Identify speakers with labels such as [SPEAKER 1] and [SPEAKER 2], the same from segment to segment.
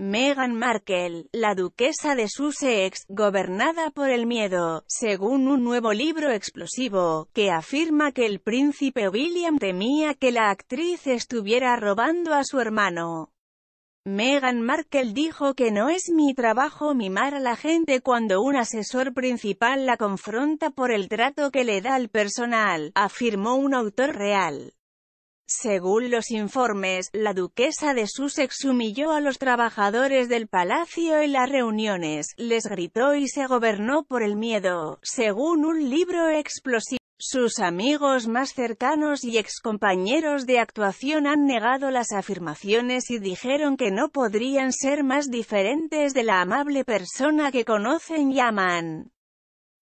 [SPEAKER 1] Meghan Markle, la duquesa de Sussex, gobernada por el miedo, según un nuevo libro explosivo, que afirma que el príncipe William temía que la actriz estuviera robando a su hermano. Meghan Markle dijo que no es mi trabajo mimar a la gente cuando un asesor principal la confronta por el trato que le da al personal, afirmó un autor real. Según los informes, la duquesa de Sussex humilló a los trabajadores del palacio en las reuniones, les gritó y se gobernó por el miedo, según un libro explosivo. Sus amigos más cercanos y excompañeros de actuación han negado las afirmaciones y dijeron que no podrían ser más diferentes de la amable persona que conocen y.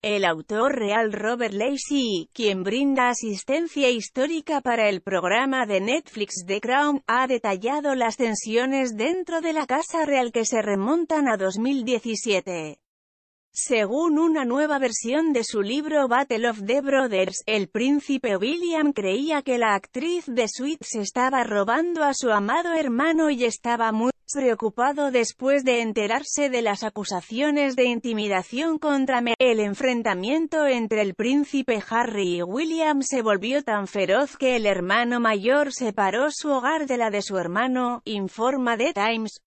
[SPEAKER 1] El autor real Robert Lacey, quien brinda asistencia histórica para el programa de Netflix The Crown, ha detallado las tensiones dentro de la Casa Real que se remontan a 2017. Según una nueva versión de su libro Battle of the Brothers, el príncipe William creía que la actriz de Suits estaba robando a su amado hermano y estaba muy preocupado después de enterarse de las acusaciones de intimidación contra me. El enfrentamiento entre el príncipe Harry y William se volvió tan feroz que el hermano mayor separó su hogar de la de su hermano, informa The Times.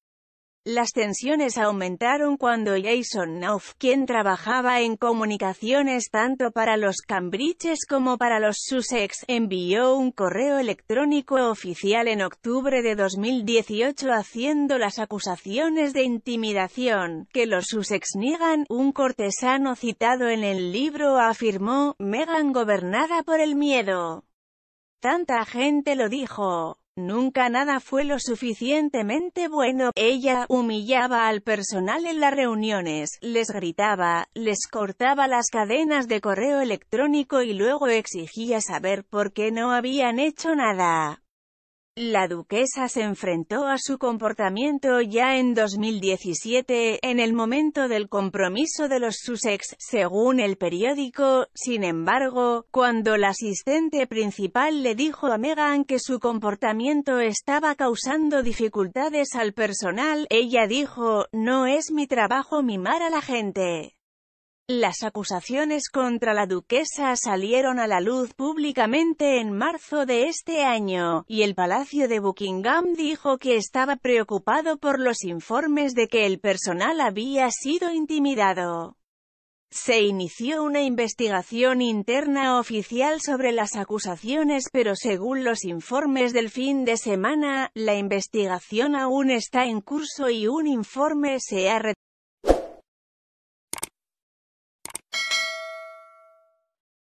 [SPEAKER 1] Las tensiones aumentaron cuando Jason Knopf, quien trabajaba en comunicaciones tanto para los Cambridges como para los Sussex, envió un correo electrónico oficial en octubre de 2018 haciendo las acusaciones de intimidación, que los Sussex niegan, un cortesano citado en el libro afirmó, Megan gobernada por el miedo. Tanta gente lo dijo. Nunca nada fue lo suficientemente bueno. Ella humillaba al personal en las reuniones, les gritaba, les cortaba las cadenas de correo electrónico y luego exigía saber por qué no habían hecho nada. La duquesa se enfrentó a su comportamiento ya en 2017, en el momento del compromiso de los Sussex, según el periódico. Sin embargo, cuando la asistente principal le dijo a Meghan que su comportamiento estaba causando dificultades al personal, ella dijo, no es mi trabajo mimar a la gente. Las acusaciones contra la duquesa salieron a la luz públicamente en marzo de este año, y el Palacio de Buckingham dijo que estaba preocupado por los informes de que el personal había sido intimidado. Se inició una investigación interna oficial sobre las acusaciones pero según los informes del fin de semana, la investigación aún está en curso y un informe se ha